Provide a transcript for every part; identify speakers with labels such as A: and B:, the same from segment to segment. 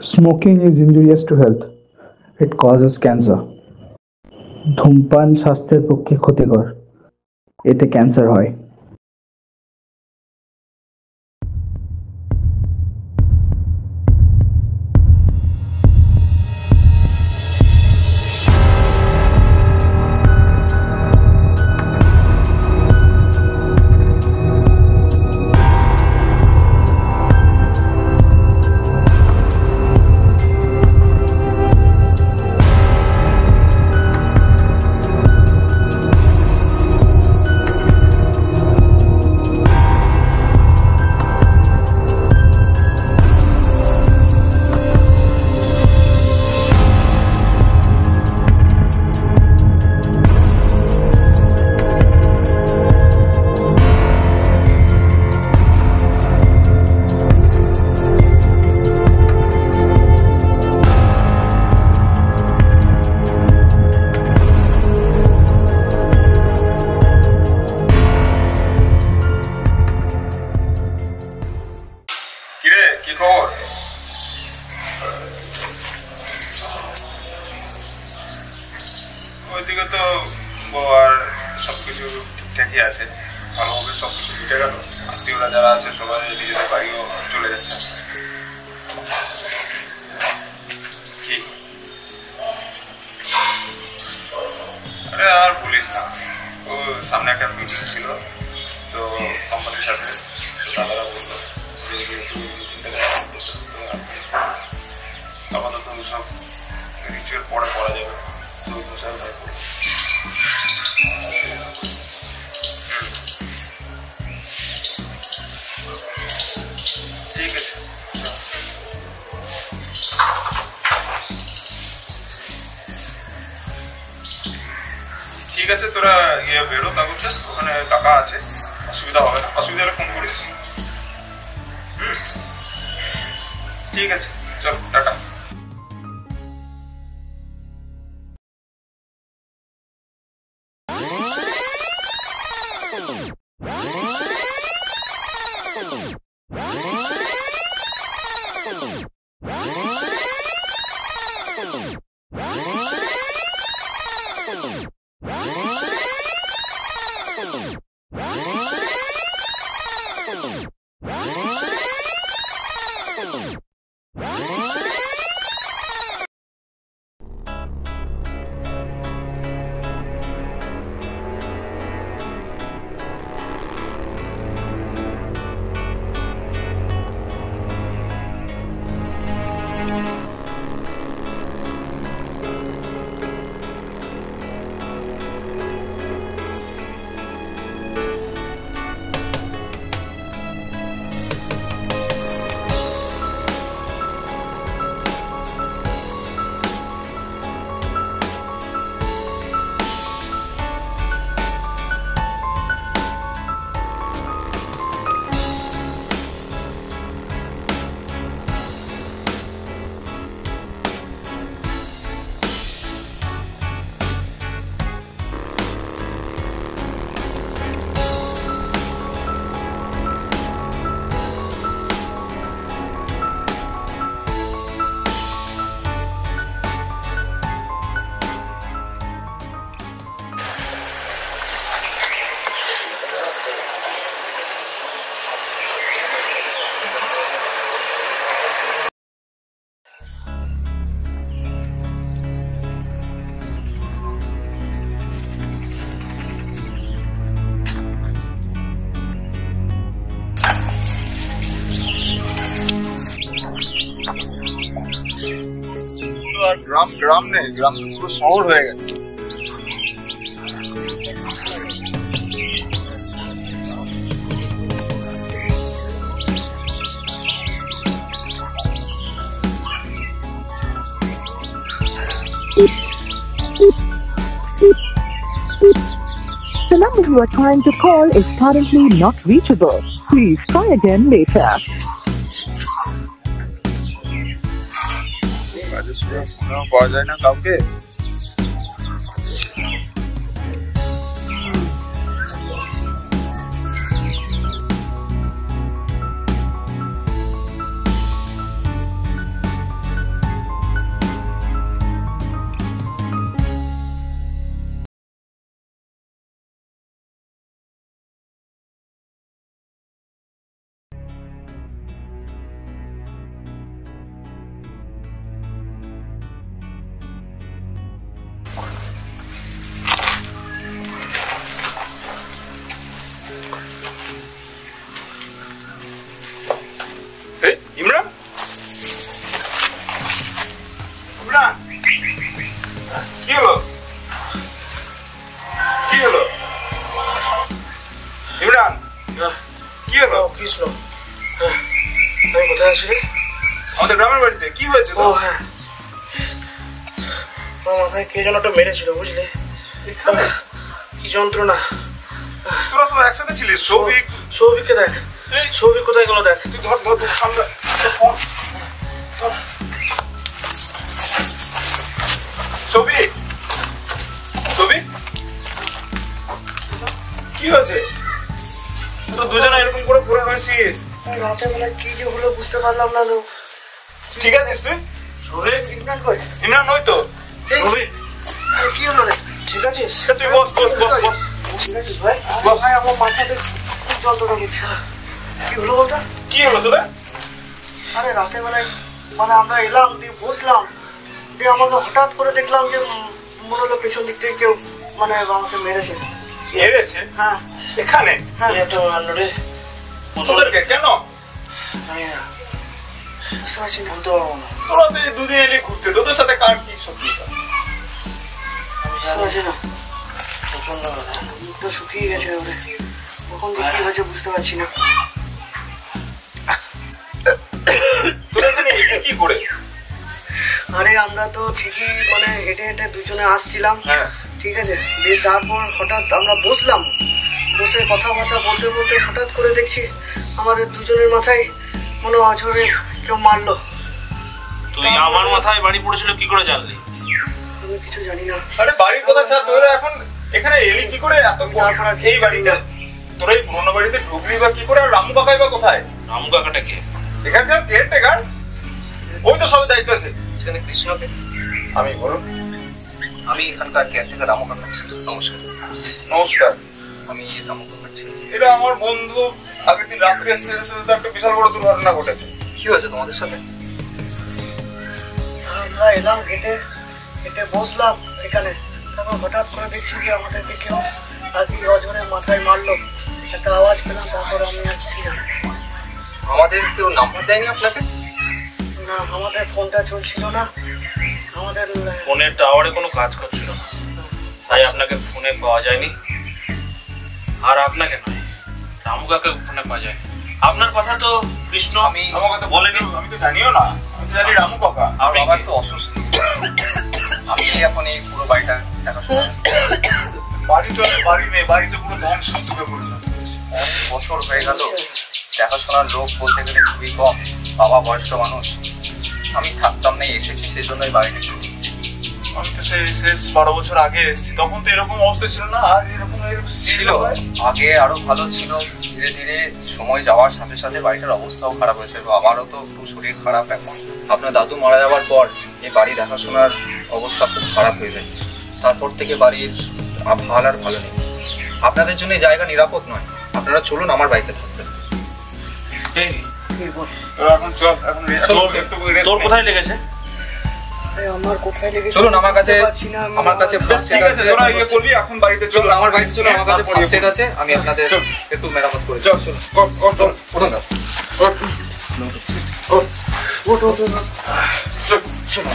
A: Smoking is injurious to health. It causes cancer. ধূমপান স্বাস্থ্যের পক্ষে ক্ষতিকর এতে ক্যান্সার হয়
B: আপাতত সব রিচুয়াল পরে করা যাবে। তো মশাই ভাই ঠিক আছে। ঠিক আছে, তোরা ইয়ে বেরো, তা বলছে, ওখানে টাকা আছে। অসুবিধা হবে না। অসুবিধা হলে ফোন করিস। ঠিক আছে। গ্রাম গ্রাম নেই গ্রাম তো পুরো শহর হয়ে গেছে
C: The number you are trying to call is currently not reachable. Please try again later.
B: ফোনেও পাওয়া যায় না কাউকে।
D: যেন একটা মেরেছিল বুঝলে? কি যন্ত্রণা।
B: তোরা তো একসাথে ছিলিস সৌভিক।
D: সৌভিককে দেখ। সৌভিক কোথায় গেল দেখ।
B: তুই ধর ধর ধর সামনে। ধর। সৌভিক। সৌভিক। কি হয়েছে? তো দুজনে এরকম করে পড়ে রয়েছিস
E: রাতে বেলা কি যে হলো বুঝতে পারলাম না তো
B: ঠিক আছিস তুই?
D: সৌভিক
E: সিগন্যাল কই?
B: ইমরান নয় তো।
D: সৌভিক।
E: কি হলো রে?
D: ঠিক আছিস?
B: তুই বস বস বস বস।
D: ঠিক আছিস ভাই?
B: বস।
E: ভাই আমার মাথাতে খুব যন্ত্রণা করছে। কি হলো বলতো?
B: কি হলো তোদের?
E: আরে রাতে বেলায় মানে আমরা এলাম দিয়ে বসলাম। দিয়ে আমাকে হঠাৎ করে দেখলাম যে মনে হলো পেছন দিক থেকে কেউ মানে আমাকে মেরেছে।
B: মেরেছে?
E: হ্যাঁ।
B: এখানে?
E: হ্যাঁ।
D: একটা মারলো রে।
B: তোদেরকে? কেন?
D: জানি না।
E: বুঝতে পারছি
D: বলতে পারব না।
B: তোরা তো দুদিন এলি ঘুরতে। তোদের সাথে কার কি শত্রুতা?
D: প্রচণ্ড ব্যথা।
E: মুখটা শুকিয়ে গেছে ওরে কখন যে কি হয়েছে বুঝতে পারছি না।
B: কি করে?
E: আরে আমরা তো ঠিকই মানে হেঁটে হেঁটে দুজনে আসছিলাম।
B: হ্যাঁ।
E: ঠিক আছে? দিয়ে তারপর হঠাৎ আমরা বসলাম। বসে কথাবার্তা বলতে বলতে হঠাৎ করে দেখছি আমাদের দুজনের মাথায় মনে অঝরে কেউ মারলো।
D: তুই আমার মাথায় বাড়ি পড়েছিল কি করে জানলি?
E: আমি কিছু জানি না।
B: আরে বাড়ির কথা ছাড় তোরা এখন এখানে এলি কি করে? এত এই বাড়িতে? তোরা এই পুরোনো বাড়িতে ঢুকলি বা কি করে? আর রামু কাকাই বা কোথায়?
D: রামু কাকাটা কে?
B: এখানকার কেয়ারটেকার ওই তো সবে দায়িত্ব আছে।
F: সেখানে কৃষ্ণকে
B: আমি বলুন।
F: আমি এখানকার কেয়ারটেকার রামু কাকা ছিল। নমস্কার।
B: নমস্কার।
F: আমি রামু কাকা
B: এটা আমার বন্ধু। আগের দিন রাত্রে এসছে এদের সাথে তো একটা বিশাল বড় দুর্ঘটনা ঘটেছে।
F: কি হয়েছে তোমাদের সাথে?
E: আমরা এলাম হেঁটে বসলাম এখানে। তারপর হঠাৎ করে দেখছি যে আমাদেরকে কেউ আর কি অঝরে মাথায় মারলো। একটা আওয়াজ পেলাম তারপর আমি আর না।
F: আমাদের কেউ নাম্বার দেয়নি আপনাকে?
E: না আমাদের ফোনটা চলছিল না। আমাদের
D: ফোনের টাওয়ারে কোনো কাজ করছিল না। তাই আপনাকে ফোনে পাওয়া যায়নি। আর আপনাকে নয় রামু কাকে ফোনে পাওয়া যায়নি। আপনার কথা তো কৃষ্ণ
F: আমি
B: আমাকে তো
D: বলেনি।
B: আমি তো জানিও না। আমি তো জানি রামু কাকা।
F: আমার তো অসুস্থ। আমি এখন এই পুরো বাড়িটা দেখাশোনা
B: বাড়ি তো আর বাড়ি নেই বাড়িতে পুরো ধ্বংস স্তূপে পরিণত হয়েছে।
F: অনেক বছর হয়ে গেল। দেখাশোনার লোক বলতে গেলে খুবই কম বাবা বয়স্ক মানুষ। আমি থাকতাম না এসেছি সেই জন্য এই বাড়িটা দিচ্ছি
B: আমি তো সেই শেষ বারো বছর আগে এসেছি। তখন তো এরকম অবস্থা ছিল না আর এরকম এরকম
F: ছিল আগে আরও ভালো ছিল। ধীরে ধীরে সময় যাওয়ার সাথে সাথে বাড়িটার অবস্থাও খারাপ হয়েছে। এবং আমারও তো একটু শরীর খারাপ এখন। আপনার দাদু মারা যাওয়ার পর এই বাড়ি দেখাশোনার অবস্থা খুব খারাপ হয়ে যায়। তারপর থেকে বাড়ির হাল আর ভালো নেই। আপনাদের জন্য এই জায়গা নিরাপদ নয়। আপনারা চলুন আমার বাড়িতে থাকবেন
D: তোর। কোথায় লেগেছে?
E: আমার কোথায় লেগেছে?
F: চলুন আমার কাছে
E: বুঝতে আমি।
F: আমার কাছে ফার্স্ট এড
B: আছে
F: আছে।
B: তোরা ইয়ে করবি এখন বাড়িতে চল।
F: চলুন আমার বাড়িতে আমার কাছে
B: তারপরে
F: ফার্স্ট এড আছে। আমি আপনাদের একটু মেরামত করে
B: চল চল কর কর চল।
F: উঠুন দাদা
B: কর কর
E: ওঠ, ওঠ, ওঠ, ওঠ।
B: চল। চল।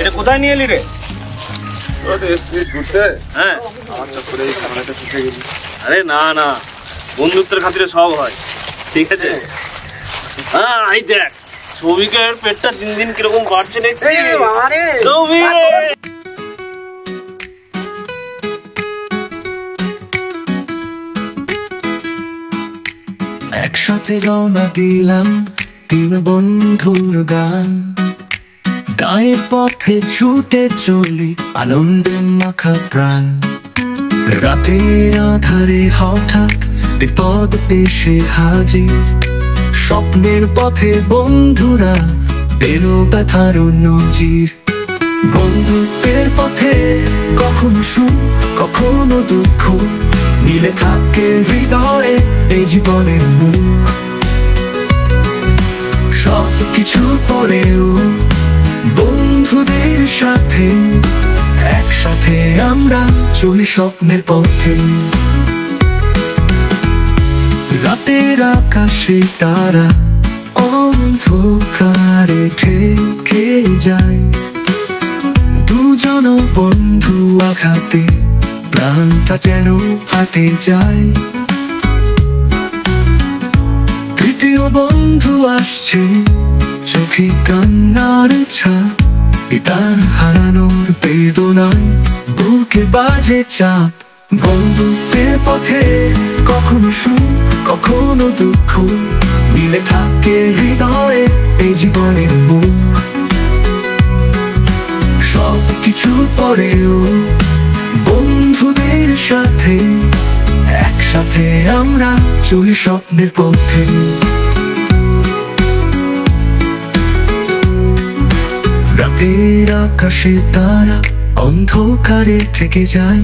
D: এটা কোথায় নিয়ে এলি রে?
B: ঘুরতে।
D: হ্যাঁ।
B: আমার চক্করে এই ক্যামেরাটা ফেসে গেলি।
D: আরে না না। বন্ধুত্বের খাতিরে সব হয়। ঠিক আছে? হ্যাঁ। এই দেখ সৌভিকের পেটটা দিন দিন কীরকম বাড়ছে দেখছি সৌভিক!
G: একসাথে রওনা দিলাম তিন বন্ধুর গান। গায়ের পথে ছুটে চলি আনন্দের মাখা প্রাণ। রাতের আধারে হঠাৎ বিপদ এসে হাজির। স্বপ্নের পথে বন্ধুরা পেরো ব্যথার নজির। বন্ধুত্বের পথে কখনো সুখ, কখনো দুঃখ। মিলে থাকে হৃদয়ে এই জীবনের মুখ। সব কিছু পরেও বন্ধুদের সাথে, একসাথে আমরা চলি স্বপ্নের পথে। রাতের আকাশে তারা অন্ধকারে ঠেকে যায়। দুজন বন্ধু আঘাতে প্রাণটা যেন হাতে যায়। তৃতীয় বন্ধু আসছে, চোখে কান্নার ছাপ। পিতার হারানোর বেদনায় বুকে বাজে চাপ। বন্ধুত্বের পথে কখনো সুখ, কখনো দুঃখ। মিলে থাকে হৃদয়ে এই জীবনের মুখ। সব কিছু পরেও বন্ধুদের সাথে, একসাথে আমরা চলি স্বপ্নের পথে। রাতের আকাশে তারা অন্ধকারে থেকে যায়।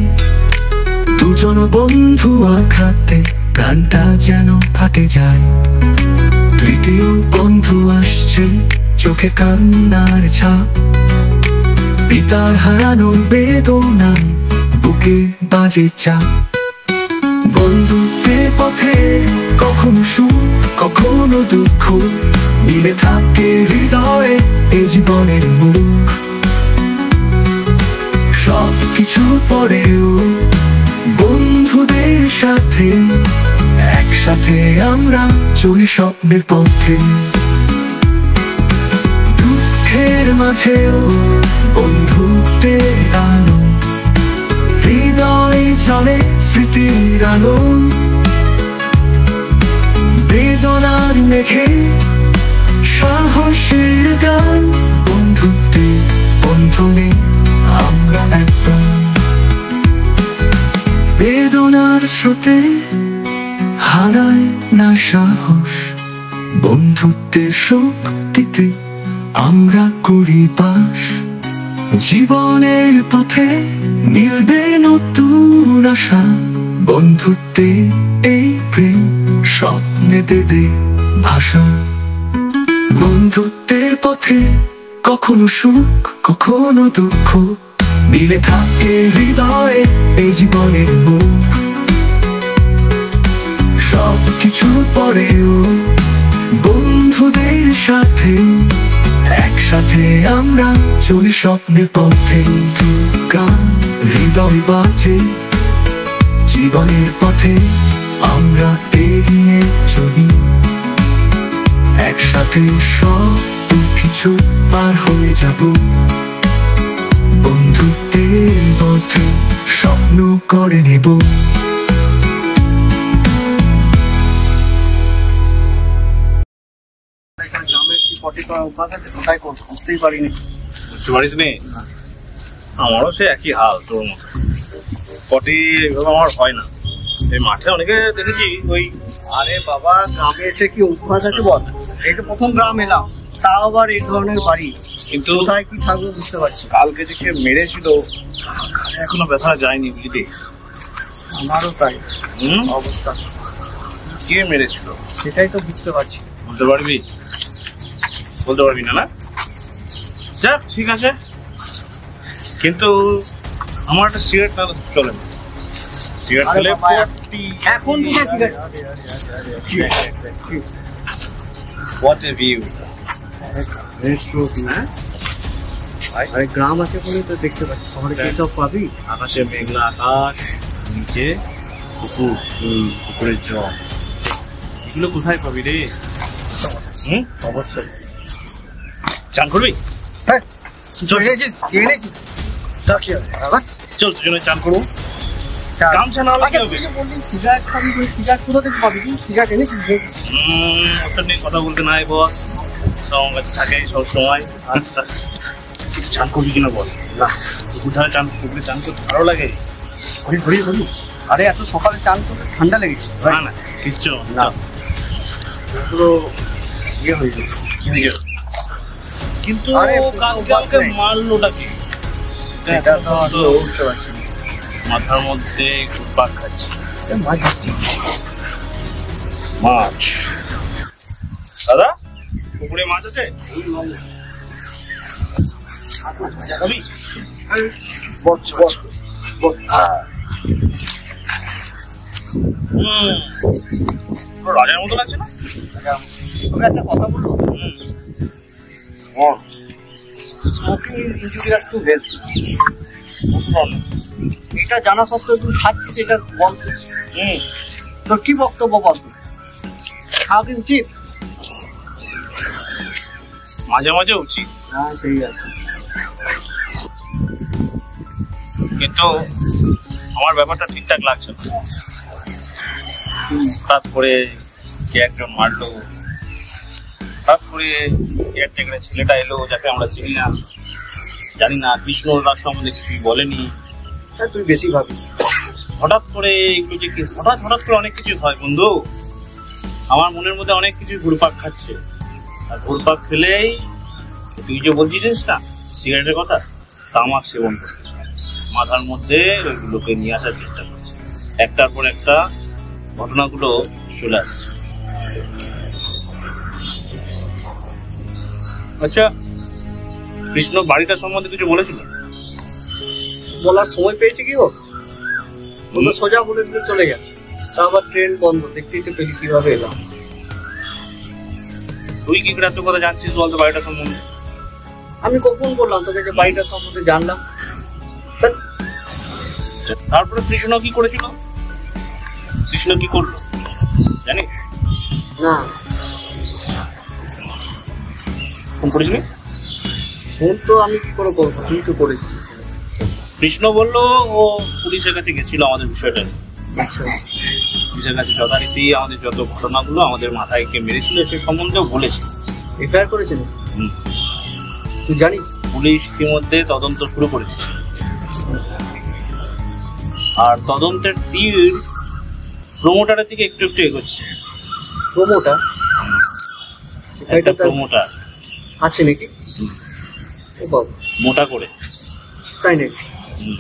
G: দুজন বন্ধু আঘাতে প্রাণটা যেন ফাটে যায়। তৃতীয় বন্ধু আসছে চোখে কান্নার ছাপ। পিতার হারানোর বেদনা বুকে বাজে চাপ। বন্ধুত্বের পথে কখনো সুখ, কখনো দুঃখ মিলে থাকে হৃদয়ে এ জীবনের মুখ। সব কিছু পরেও বন্ধুদের সাথে, একসাথে আমরা চলি স্বপ্নের পথে। দুঃখের মাঝেও বন্ধুত্বের আলো, হৃদয় চলে স্মৃতির আলো। বেদনার মেঘে সাহসের গান। বন্ধুত্বে বন্ধনে আমরা একবার। বেদনার স্রোতে হারায় না সাহস। বন্ধুত্বের শক্তিতে আমরা করি বাস। জীবনের পথে মিলবে নতুন আশা। বন্ধুত্বে এই প্রেম স্বপ্নে দেবে ভাষা। বন্ধুত্বের পথে কখনো সুখ, কখনো দুঃখ মিলে থাকে হৃদয়ে এই জীবনের মুখ। সব কিছুর পরেও বন্ধুদের সাথে একসাথে আমরা চলি স্বপ্নের পথে। গান, হৃদয় বাজে জীবনের পথে আমরা এগিয়ে চলি। একসাথে সব কিছু পার হয়ে যাব। বন্ধুত্বের পথে স্বপ্ন করে নেব।
E: বুঝতেই পারিনি
D: বুঝতে পারিস নি আমারও সে একই হাল তোর মতো। পটি আমার হয় না। এই মাঠে অনেকে দেখেছি ওই
E: আরে বাবা গ্রামে এসে কি অভ্যাস আছে বল? এই তো প্রথম গ্রাম এলাম তাও আবার এই ধরনের বাড়ি।
D: কিন্তু
E: কোথায় কি থাকব বুঝতে পারছি
D: কালকে যে কে মেরেছিল এখনও ব্যথা যায়নি বুঝলি।
E: আমারও তাই
D: হুম?
E: অবস্থা।
D: কে মেরেছিল?
E: সেটাই তো বুঝতে পারছি
D: বলতে পারবি? বলতে পারবি না না? যাক ঠিক আছে। কিন্তু আমার একটা সিগারেট না চলে না সিগারেট খেলে
E: এখন কোথায় সিগারেট
D: হোয়াট এ ভিউ হ্যাঁ
E: আরে গ্রাম আছে বলেই তো দেখতে পাচ্ছি শহরে কি সব পাবি
D: আকাশে মেঘলা আকাশ নিচে পুকুর পুকুরের জল এগুলো কোথায় পাবি রে হুম
E: অবশ্যই
D: চান করবি
E: হ্যাঁ
D: চল চল দুজনে চান করব। গামছা না কি
E: আচ্ছা, বললি সিগারেট খাবি তুই সিগারেট কোথা থেকে পাবি? তুই সিগারেট এনেছিস
D: ওসব নিয়ে কথা বলতে নাই বস। সব আমার কাছে থাকে সব সময়। আচ্ছা। চান করবি কিনা বল?
E: না
D: পুকুর ধারে চান পুকুরে চান করতে ভালো লাগে।
E: হরি হরি হরি আরে এত সকালে চান করতে ঠান্ডা লেগেছে।
D: না না কিচ্ছু
E: না। পুরো ইয়ে হয়ে গেছে?
D: কিন্তু কালকে মারলোটা কি
E: সেটা তো বুঝতে পারছি না।
D: মাথার মধ্যে ঘুরপাক খাচ্ছে।
E: মাছ।
D: দাদা পুকুরে মাছ আছে? রাজার মতো লাগছে না?
E: একটা কথা বলব। স্মোকিং ইঞ্জুরিয়াস টু হেলথ এটা জানা সত্ত্বেও তুই খাচ্ছিস এটা বল
D: হুম।
E: তোর কি বক্তব্য বল? খাওয়া কি উচিত?
D: মাঝে মাঝে উচিত।
E: হ্যাঁ সেই আছে
D: কিন্তু আমার ব্যাপারটা ঠিকঠাক লাগছে না। হঠাৎ করে কে একজন মারলো হঠাৎ করে কেয়ারটেকারের ছেলেটা এলো যাকে আমরা চিনি না। জানি না কৃষ্ণ তার সম্বন্ধে কিছুই বলেনি।
E: হ্যাঁ, তুই বেশি ভাবিস।
D: হঠাৎ করে এগুলো যে হঠাৎ হঠাৎ করে অনেক কিছু হয় বন্ধু। আমার মনের মধ্যে অনেক কিছু ঘুরপাক খাচ্ছে। আর ঘুরপাক খেলেই তুই যে বলছিস না সিগারেটের কথা তামাক সেবন করে মাথার মধ্যে ওইগুলোকে নিয়ে আসার চেষ্টা করছে। একটার পর একটা ঘটনাগুলো চলে আসছে। আচ্ছা কৃষ্ণ বাড়িটা সম্বন্ধে কিছু বলেছিল?
E: বলার সময় পেয়েছে কি ও তো সোজা বলে দিলে চলে গেল। তা আবার ট্রেন বন্ধ দেখতেই তো পেলি কীভাবে এলাম।
D: তুই কি করে এত কথা জানছিস বলতো বাড়িটা সম্বন্ধে?
E: আমি কখন বললাম তোকে যে বাড়িটা সম্বন্ধে জানলাম?
D: তারপরে কৃষ্ণ কি করেছিল? কৃষ্ণ কি করল? জানিস?
E: না।
D: ফোন করেছিলি
E: ফোন তো আমি কি করে করব? তুই তো করেছিস
D: কৃষ্ণ বলল ও পুলিশের কাছে গেছিল আমাদের বিষয়টা
E: আচ্ছা।
D: পুলিশের কাছে যথারীতি আমাদের যত ঘটনাগুলো আমাদের মাথায় কে মেরেছিল সে সম্বন্ধেও বলেছে।
E: এফআইআর করেছেন তুই জানিস?
D: পুলিশ ইতিমধ্যে তদন্ত শুরু করেছে। আর তদন্তের তীর প্রমোটারের দিকে একটু একটু এগোচ্ছে।
E: প্রোমোটা
D: একটা প্রমোটার।
E: আছে নাকি?
D: মোটা করে
E: তাই নাকি
D: হুম।